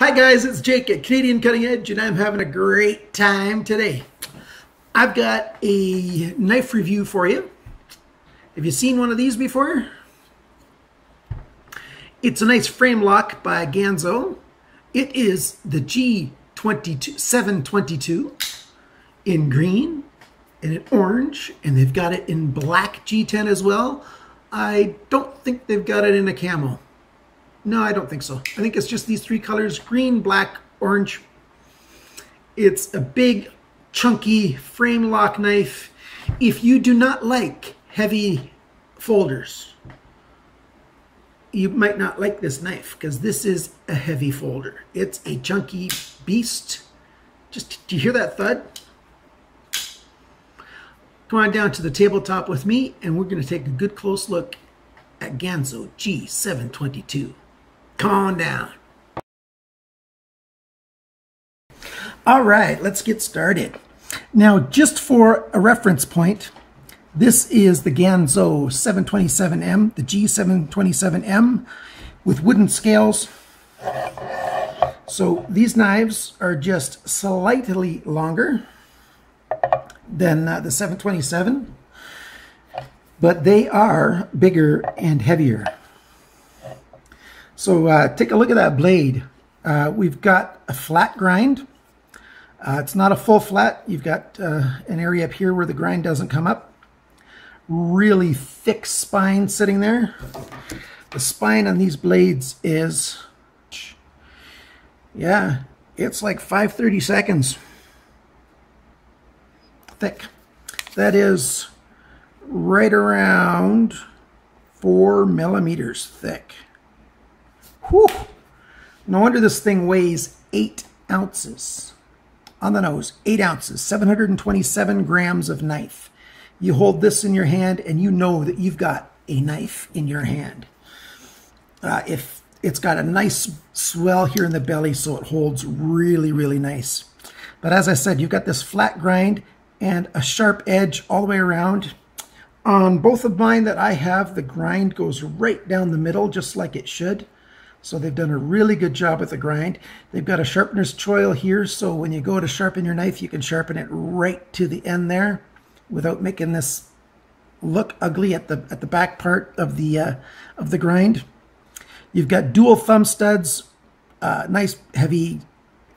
Hi guys, it's Jake at Canadian Cutting Edge and I'm having a great time today. I've got a knife review for you. Have you seen one of these before? It's a nice frame lock by Ganzo. It is the G722 in green and in orange and they've got it in black G10 as well. I don't think they've got it in a camo. No, I don't think so. I think it's just these three colors, green, black, orange. It's a big, chunky frame lock knife. If you do not like heavy folders, you might not like this knife because this is a heavy folder. It's a chunky beast. Just, do you hear that thud? Come on down to the tabletop with me and we're going to take a good close look at Ganzo G722. Come on down. All right, let's get started. Now, just for a reference point, this is the Ganzo 727M, the G727M with wooden scales. So these knives are just slightly longer than uh, the 727, but they are bigger and heavier. So uh, take a look at that blade. Uh, we've got a flat grind. Uh, it's not a full flat. You've got uh, an area up here where the grind doesn't come up. Really thick spine sitting there. The spine on these blades is, yeah, it's like 530 seconds thick. That is right around four millimeters thick. Whew. No wonder this thing weighs eight ounces on the nose. Eight ounces, 727 grams of knife. You hold this in your hand and you know that you've got a knife in your hand. Uh, if it's got a nice swell here in the belly so it holds really, really nice. But as I said, you've got this flat grind and a sharp edge all the way around. On both of mine that I have, the grind goes right down the middle, just like it should. So they've done a really good job with the grind. They've got a sharpener's choil here, so when you go to sharpen your knife, you can sharpen it right to the end there without making this look ugly at the at the back part of the uh, of the grind. You've got dual thumb studs, uh, nice heavy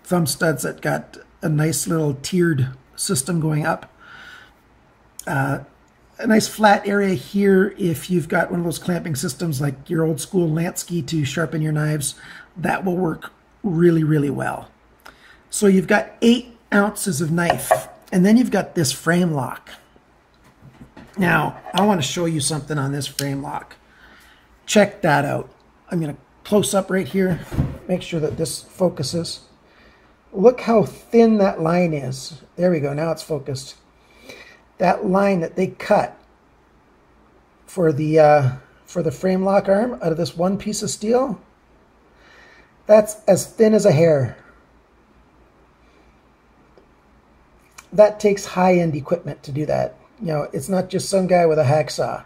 thumb studs that got a nice little tiered system going up. Uh, a nice flat area here if you've got one of those clamping systems like your old school Lansky to sharpen your knives. That will work really, really well. So you've got eight ounces of knife, and then you've got this frame lock. Now, I want to show you something on this frame lock. Check that out. I'm going to close up right here, make sure that this focuses. Look how thin that line is. There we go. Now it's focused. That line that they cut for the uh, for the frame lock arm out of this one piece of steel, that's as thin as a hair. That takes high-end equipment to do that. You know, it's not just some guy with a hacksaw.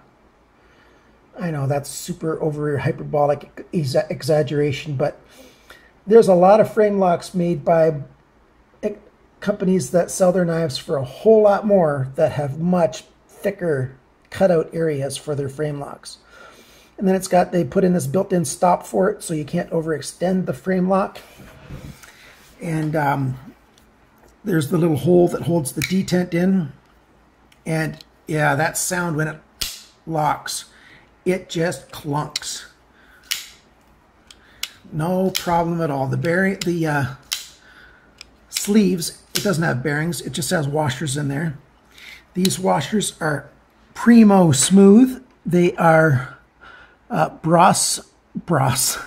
I know that's super over hyperbolic exaggeration, but there's a lot of frame locks made by companies that sell their knives for a whole lot more that have much thicker cutout areas for their frame locks. And then it's got, they put in this built-in stop for it so you can't overextend the frame lock. And um, there's the little hole that holds the detent in. And yeah, that sound when it locks, it just clunks. No problem at all. The bearing, the uh, sleeves, it doesn't have bearings. It just has washers in there. These washers are primo smooth. They are uh, brass, brass,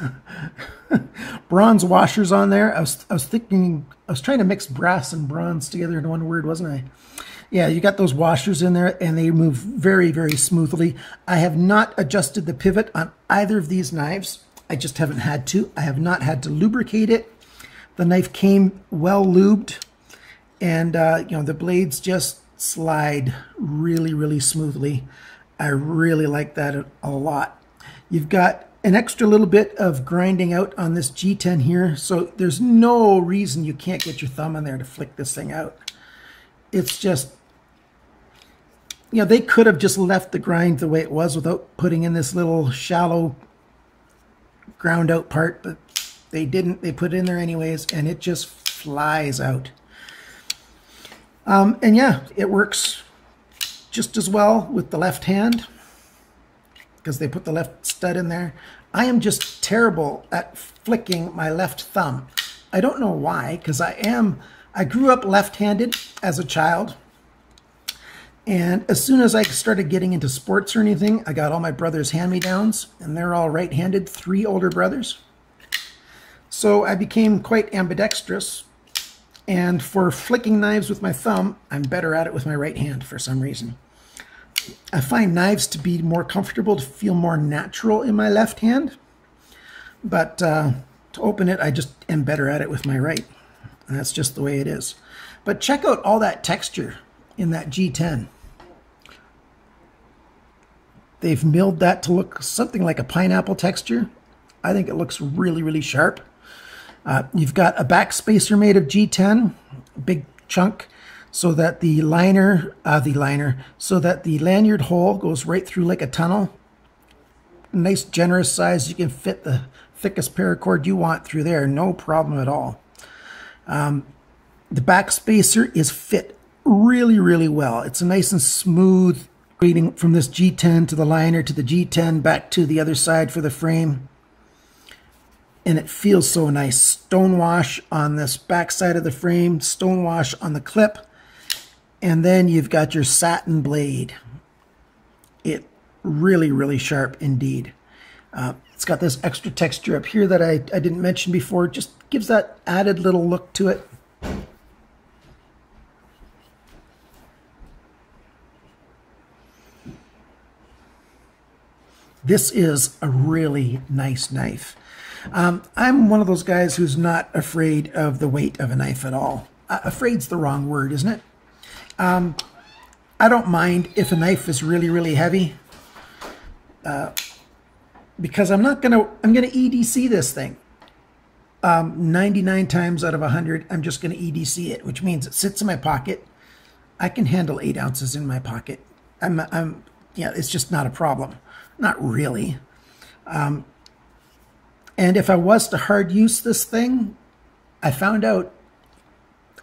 bronze washers on there. I was, I was thinking, I was trying to mix brass and bronze together in one word, wasn't I? Yeah, you got those washers in there and they move very, very smoothly. I have not adjusted the pivot on either of these knives. I just haven't had to. I have not had to lubricate it. The knife came well lubed and uh, you know the blades just slide really, really smoothly. I really like that a lot. You've got an extra little bit of grinding out on this G10 here, so there's no reason you can't get your thumb in there to flick this thing out. It's just, you know, they could have just left the grind the way it was without putting in this little shallow ground out part, but they didn't. They put it in there anyways, and it just flies out. Um, and yeah, it works just as well with the left hand because they put the left stud in there. I am just terrible at flicking my left thumb. I don't know why, because I am, I grew up left-handed as a child. And as soon as I started getting into sports or anything, I got all my brother's hand-me-downs, and they're all right-handed, three older brothers. So I became quite ambidextrous. And for flicking knives with my thumb, I'm better at it with my right hand for some reason. I find knives to be more comfortable, to feel more natural in my left hand. But uh, to open it, I just am better at it with my right. And that's just the way it is. But check out all that texture in that G10. They've milled that to look something like a pineapple texture. I think it looks really, really sharp. Uh, you've got a back spacer made of G10, a big chunk so that the liner, uh, the liner, so that the lanyard hole goes right through like a tunnel. Nice generous size. You can fit the thickest paracord you want through there. No problem at all. Um, the back spacer is fit really, really well. It's a nice and smooth reading from this G10 to the liner to the G10 back to the other side for the frame. And it feels so nice. Stonewash on this back side of the frame, stonewash on the clip. And then you've got your satin blade. It really, really sharp indeed. Uh, it's got this extra texture up here that I, I didn't mention before. Just gives that added little look to it. This is a really nice knife. Um, I'm one of those guys who's not afraid of the weight of a knife at all. Uh, afraid's the wrong word, isn't it? Um, I don't mind if a knife is really, really heavy. Uh, because I'm not gonna, I'm gonna EDC this thing. Um, 99 times out of 100, I'm just gonna EDC it, which means it sits in my pocket. I can handle eight ounces in my pocket. I'm, I'm, yeah, it's just not a problem. Not really. Um, and if I was to hard use this thing, I found out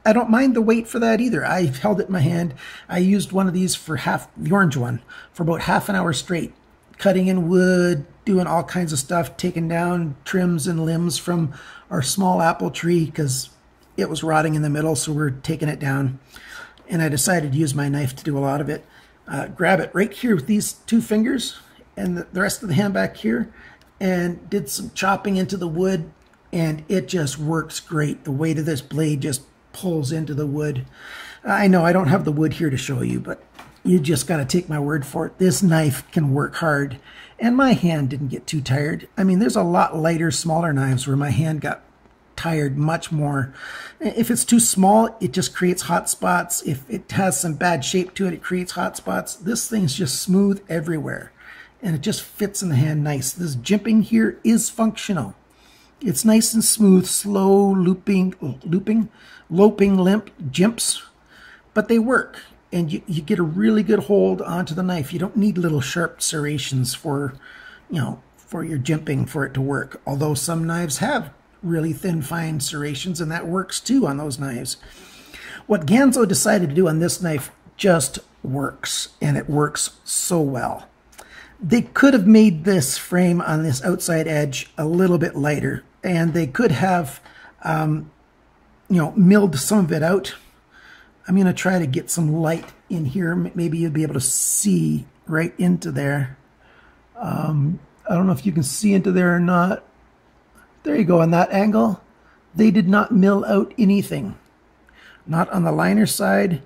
I don't mind the weight for that either. I held it in my hand. I used one of these for half, the orange one, for about half an hour straight, cutting in wood, doing all kinds of stuff, taking down trims and limbs from our small apple tree because it was rotting in the middle, so we're taking it down. And I decided to use my knife to do a lot of it. Uh, grab it right here with these two fingers and the, the rest of the hand back here and did some chopping into the wood and it just works great. The weight of this blade just pulls into the wood. I know I don't have the wood here to show you, but you just got to take my word for it. This knife can work hard, and my hand didn't get too tired. I mean, there's a lot lighter, smaller knives where my hand got tired much more. If it's too small, it just creates hot spots. If it has some bad shape to it, it creates hot spots. This thing's just smooth everywhere, and it just fits in the hand nice. This jimping here is functional. It's nice and smooth, slow looping, looping, loping limp jimps, but they work. And you, you get a really good hold onto the knife. You don't need little sharp serrations for, you know, for your jimping for it to work. Although some knives have really thin, fine serrations, and that works too on those knives. What Ganzo decided to do on this knife just works, and it works so well. They could have made this frame on this outside edge a little bit lighter, and they could have, um, you know, milled some of it out. I'm going to try to get some light in here. Maybe you'll be able to see right into there. Um, I don't know if you can see into there or not. There you go, on that angle. They did not mill out anything. Not on the liner side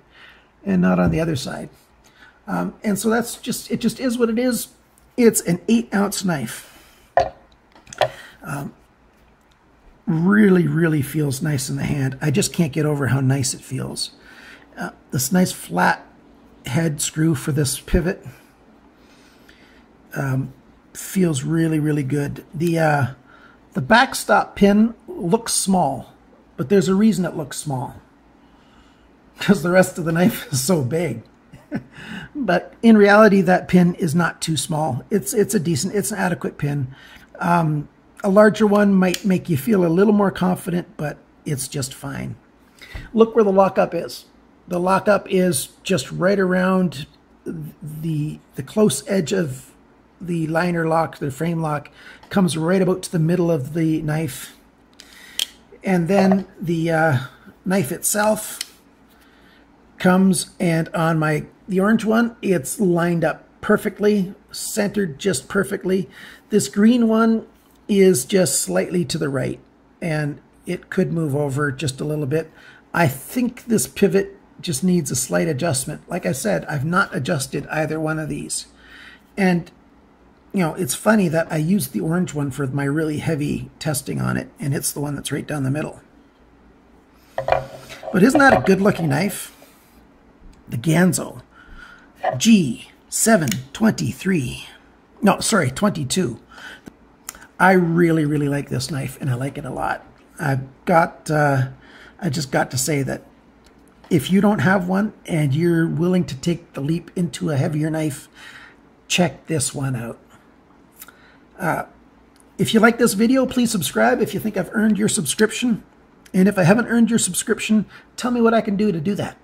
and not on the other side. Um, and so that's just, it just is what it is. It's an eight ounce knife. Um, really, really feels nice in the hand. I just can't get over how nice it feels. Uh, this nice flat head screw for this pivot. Um, feels really, really good. The, uh, the backstop pin looks small, but there's a reason it looks small. Because the rest of the knife is so big. but in reality, that pin is not too small. It's it's a decent, it's an adequate pin. Um, a larger one might make you feel a little more confident, but it's just fine. Look where the lockup is. The lockup is just right around the the close edge of the liner lock, the frame lock, comes right about to the middle of the knife. And then the uh, knife itself comes and on my the orange one, it's lined up perfectly, centered just perfectly. This green one is just slightly to the right and it could move over just a little bit. I think this pivot just needs a slight adjustment. Like I said, I've not adjusted either one of these. And, you know, it's funny that I used the orange one for my really heavy testing on it, and it's the one that's right down the middle. But isn't that a good looking knife? The Ganzo G723. No, sorry, 22. I really, really like this knife, and I like it a lot. I've got, uh, I just got to say that if you don't have one and you're willing to take the leap into a heavier knife, check this one out. Uh, if you like this video, please subscribe if you think I've earned your subscription. And if I haven't earned your subscription, tell me what I can do to do that.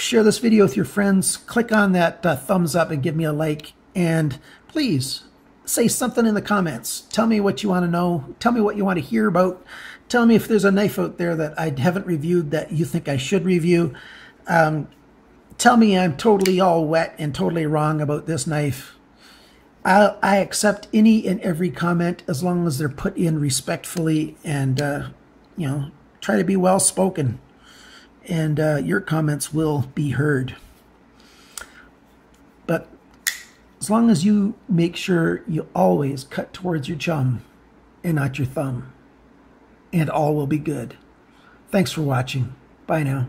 Share this video with your friends. Click on that uh, thumbs up and give me a like. And please say something in the comments. Tell me what you want to know. Tell me what you want to hear about. Tell me if there's a knife out there that I haven't reviewed that you think I should review. Um, tell me I'm totally all wet and totally wrong about this knife. I, I accept any and every comment as long as they're put in respectfully and, uh, you know, try to be well spoken. And uh, your comments will be heard. But as long as you make sure you always cut towards your chum and not your thumb, and all will be good. Thanks for watching. Bye now.